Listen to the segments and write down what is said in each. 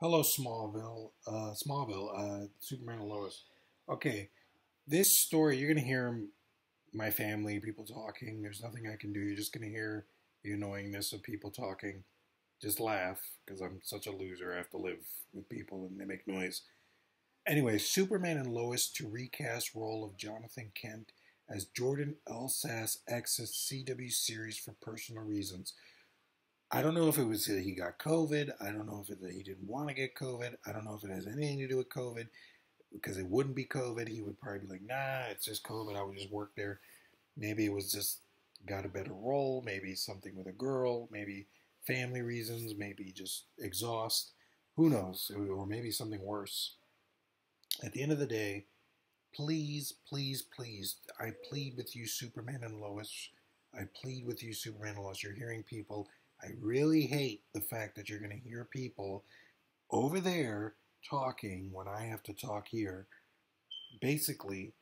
Hello, Smallville. Uh, Smallville. Uh, Superman and Lois. Okay, this story you're gonna hear my family, people talking. There's nothing I can do. You're just gonna hear the annoyingness of people talking. Just laugh because I'm such a loser. I have to live with people and they make noise. Anyway, Superman and Lois to recast role of Jonathan Kent as Jordan Elsass exits CW series for personal reasons. I don't know if it was that he got COVID. I don't know if it that he didn't want to get COVID. I don't know if it has anything to do with COVID because it wouldn't be COVID. He would probably be like, nah, it's just COVID. I would just work there. Maybe it was just got a better role. Maybe something with a girl. Maybe family reasons. Maybe just exhaust. Who knows? Or maybe something worse. At the end of the day, please, please, please, I plead with you, Superman and Lois. I plead with you, Superman and Lois. You're hearing people I really hate the fact that you're going to hear people over there talking when I have to talk here. Basically,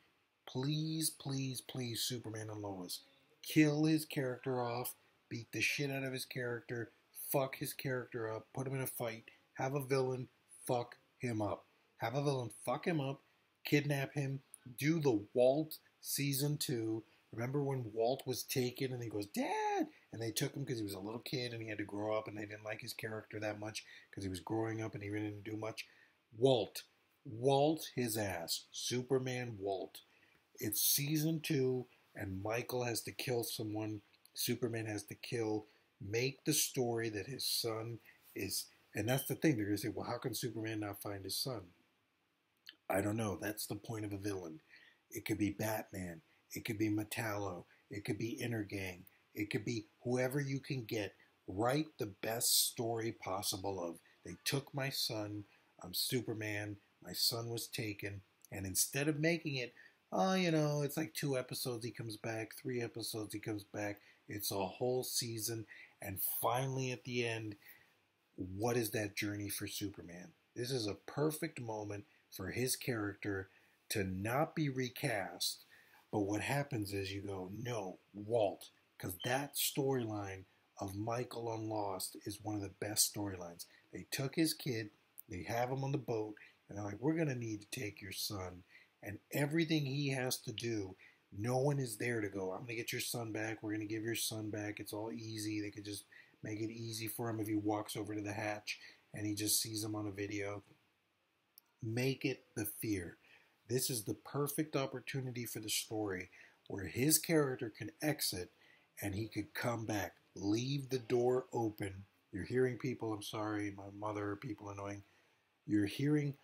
please, please, please, Superman and Lois, kill his character off, beat the shit out of his character, fuck his character up, put him in a fight, have a villain fuck him up. Have a villain fuck him up, kidnap him, do the Walt season two. Remember when Walt was taken and he goes, Dad, and they took him because he was a little kid and he had to grow up and they didn't like his character that much because he was growing up and he really didn't do much. Walt, Walt his ass, Superman Walt. It's season two and Michael has to kill someone. Superman has to kill. Make the story that his son is, and that's the thing. They're gonna say, well, how can Superman not find his son? I don't know. That's the point of a villain. It could be Batman. It could be Metallo. It could be Intergang. It could be whoever you can get. Write the best story possible of they took my son. I'm Superman. My son was taken. And instead of making it, oh, you know, it's like two episodes he comes back, three episodes he comes back. It's a whole season. And finally, at the end, what is that journey for Superman? This is a perfect moment for his character to not be recast. But what happens is you go, no, Walt, because that storyline of Michael on Lost is one of the best storylines. They took his kid, they have him on the boat, and they're like, we're going to need to take your son. And everything he has to do, no one is there to go, I'm going to get your son back. We're going to give your son back. It's all easy. They could just make it easy for him if he walks over to the hatch and he just sees him on a video. Make it the fear. This is the perfect opportunity for the story where his character can exit and he could come back. Leave the door open. You're hearing people, I'm sorry, my mother, people annoying. You're hearing,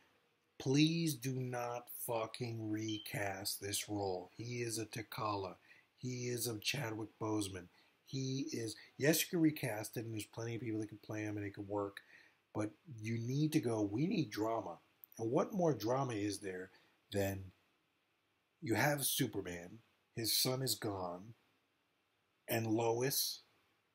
please do not fucking recast this role. He is a T'Challa. He is a Chadwick Boseman. He is, yes, you can recast it, and there's plenty of people that can play him and it can work, but you need to go, we need drama. And what more drama is there than you have Superman, his son is gone, and Lois,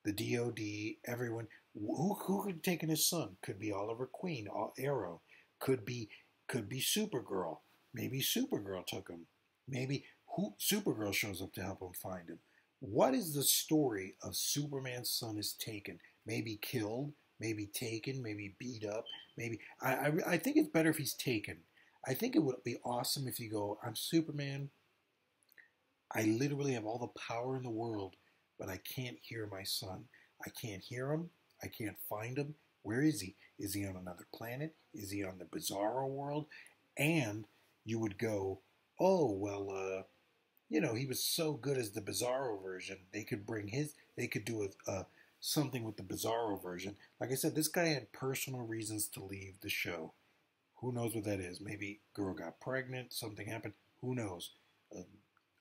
the DOD, everyone. Who who could have taken his son? Could be Oliver Queen, uh, Arrow. Could be could be Supergirl. Maybe Supergirl took him. Maybe who Supergirl shows up to help him find him. What is the story of Superman's son is taken? Maybe killed, maybe taken, maybe beat up, maybe. I, I, I think it's better if he's taken. I think it would be awesome if you go, I'm Superman. I literally have all the power in the world but I can't hear my son. I can't hear him. I can't find him. Where is he? Is he on another planet? Is he on the Bizarro world? And you would go, oh, well, uh, you know, he was so good as the Bizarro version. They could bring his, they could do a, a something with the Bizarro version. Like I said, this guy had personal reasons to leave the show. Who knows what that is? Maybe girl got pregnant, something happened. Who knows? Uh,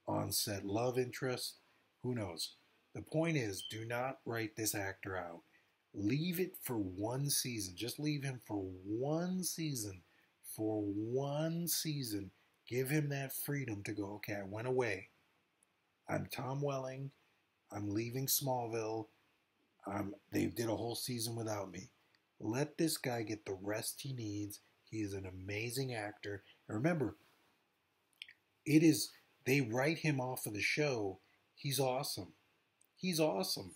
on-set love interest. Who knows? The point is, do not write this actor out. Leave it for one season. Just leave him for one season. For one season. Give him that freedom to go, okay, I went away. I'm Tom Welling. I'm leaving Smallville. Um, they did a whole season without me. Let this guy get the rest he needs. He is an amazing actor. And remember, it is, they write him off of the show. He's awesome. He's awesome.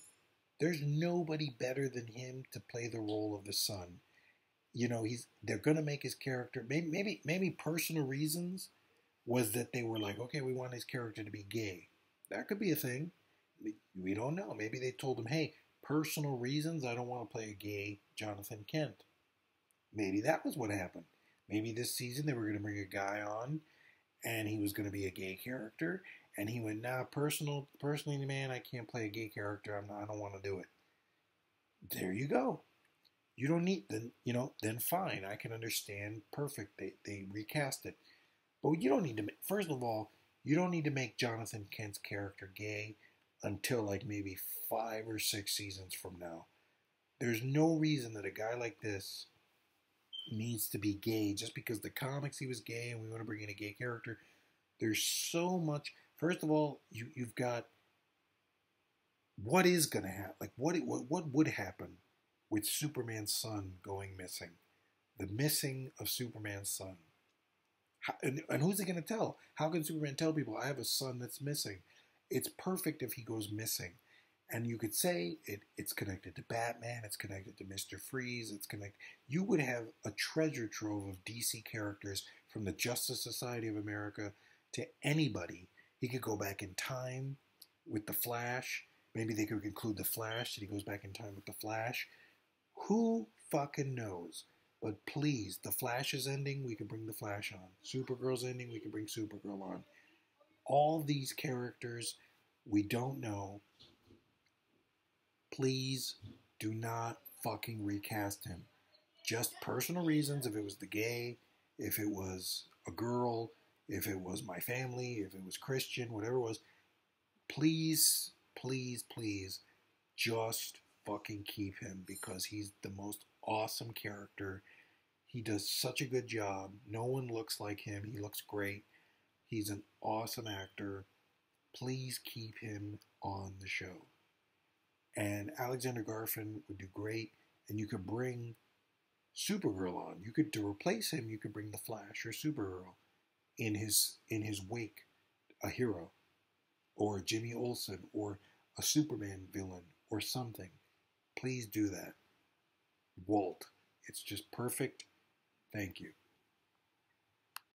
There's nobody better than him to play the role of the son. you know, he's they're gonna make his character maybe maybe maybe personal reasons was that they were like, okay, we want his character to be gay. That could be a thing. We, don't know. Maybe they told him, hey, personal reasons, I don't want to play a gay Jonathan Kent. Maybe that was what happened. Maybe this season they were going to bring a guy on and he was going to be a gay character and he went, nah, personal, personally, man, I can't play a gay character. I'm not, I don't want to do it. There you go. You don't need then, you know, then fine. I can understand. Perfect. They they recast it, but you don't need to. First of all, you don't need to make Jonathan Kent's character gay until like maybe five or six seasons from now. There's no reason that a guy like this needs to be gay just because the comics he was gay and we want to bring in a gay character. There's so much. First of all, you you've got what is going to happen. Like what what what would happen with Superman's son going missing? The missing of Superman's son. How, and, and who's it going to tell? How can Superman tell people I have a son that's missing? It's perfect if he goes missing. And you could say it, it's connected to Batman, it's connected to Mr. Freeze, it's connected. You would have a treasure trove of DC characters from the Justice Society of America to anybody. He could go back in time with the Flash. Maybe they could include the Flash, that he goes back in time with the Flash. Who fucking knows? But please, the Flash is ending, we can bring the Flash on. Supergirl's ending, we can bring Supergirl on. All these characters we don't know. Please do not fucking recast him. Just personal reasons, if it was the gay, if it was a girl, if it was my family, if it was Christian, whatever it was, please, please, please, just fucking keep him because he's the most awesome character. He does such a good job. No one looks like him. He looks great. He's an awesome actor. Please keep him on the show. And Alexander Garfin would do great. And you could bring Supergirl on. You could to replace him. You could bring the Flash or Supergirl in his in his wake, a hero, or Jimmy Olsen, or a Superman villain, or something. Please do that. Walt. It's just perfect. Thank you.